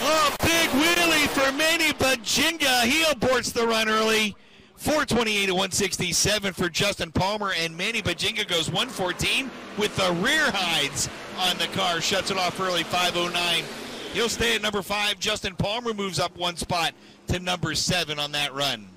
Oh, big wheelie for Manny Buginga. He aborts the run early. 428 to 167 for Justin Palmer, and Manny Buginga goes 114 with the rear hides on the car. Shuts it off early, 509. He'll stay at number five. Justin Palmer moves up one spot to number seven on that run.